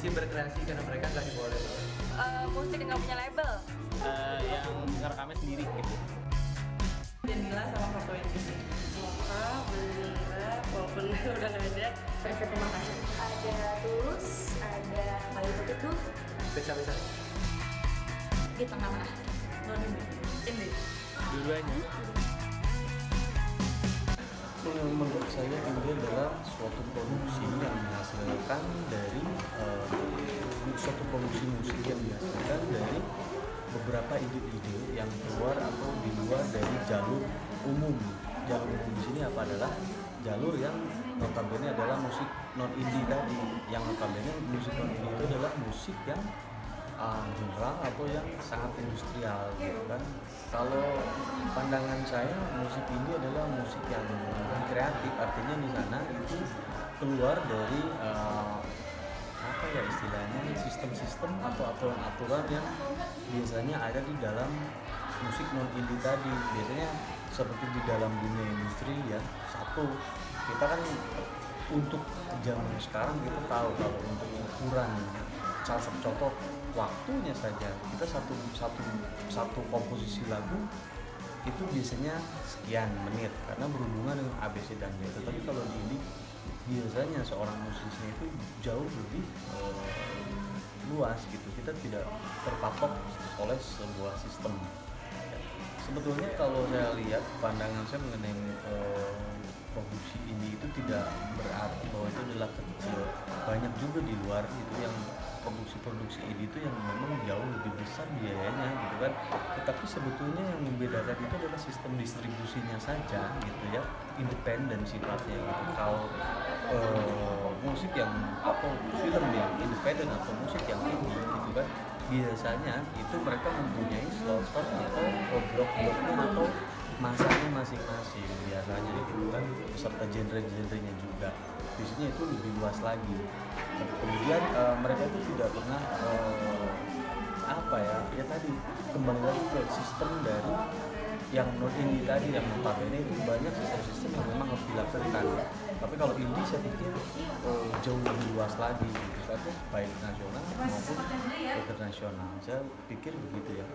dibatasi karena mereka nggak di bawah label. Eh, musik yang nggak punya label Eh, yang ngerekamnya sendiri gitu Danila sama Foto Industri. Moka, Danila, walaupun udah nggak ada. PV Pemakasih ada Tulus ada Bayu Petutu Bisa-bisa. di tengah-tengah Non ini. Ini. Menurut saya ini adalah suatu produksi yang dihasilkan dari eh, suatu produksi musik yang dihasilkan dari beberapa ide-ide yang keluar atau di luar dari jalur umum. Jalur umum di sini apa adalah jalur yang notabene adalah musik non indie tadi. Yang notabene musik non indie itu adalah musik yang uh, atau yang sangat industrial gitu kan? Kalau pandangan saya musik indie adalah musik yang kreatif. Artinya di sana itu keluar dari uh, apa ya istilahnya sistem-sistem atau aturan-aturan yang biasanya ada di dalam musik non indie tadi. Biasanya seperti di dalam dunia industri ya satu kita kan untuk zaman sekarang kita tahu kalau untuk ukuran satu contoh waktunya saja kita satu satu satu komposisi lagu itu biasanya sekian menit karena berhubungan dengan ABC dan D. Tetapi kalau di ini biasanya seorang musisi itu jauh lebih eh, luas gitu. Kita tidak terpatok oleh sebuah sistem. Sebetulnya kalau saya lihat pandangan saya mengenai eh, produksi ini itu tidak berarti bahwa itu adalah kecil. Banyak juga di luar itu yang produksi-produksi ini itu yang memang jauh lebih besar biayanya gitu kan. Tetapi sebetulnya yang membedakan itu adalah sistem distribusinya saja gitu ya, independen sifatnya gitu. Kalau eh, musik yang atau film yang independen atau musik yang indie gitu kan biasanya itu mereka mempunyai slot-slot atau blok-bloknya atau masanya masing-masing. Biasanya gitu kan beserta genre-genrenya juga. Visinya itu lebih luas lagi. Kemudian eh, mereka itu tidak pernah eh, apa ya ya tadi kembali lagi ke sistem dari yang non indie tadi yang notabene itu banyak sistem-sistem yang memang harus dilakukan tapi kalau indie saya pikir eh, jauh lebih luas lagi. Gitu baik nasional maupun internasional. Saya pikir begitu ya